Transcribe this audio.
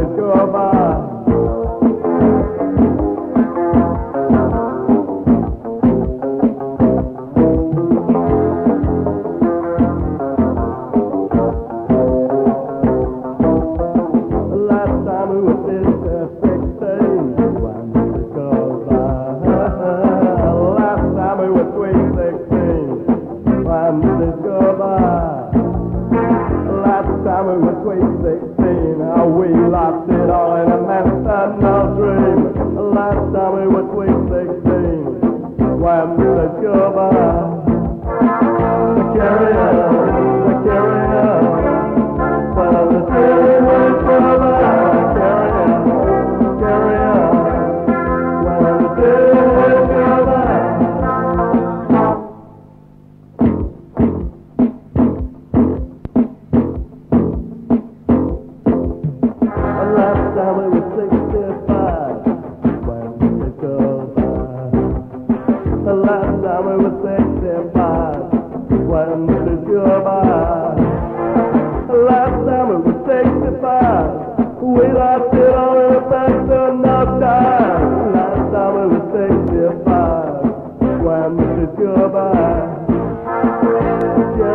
Come on. time we were 16 How we lost it all in a maternal dream. Last time we were between When the cover carried us the last time we were sitting by when it is your bar. Last time we were sitting by, we lost it all in a fashion of time. Last time we were sitting by when it is your bar. Yeah.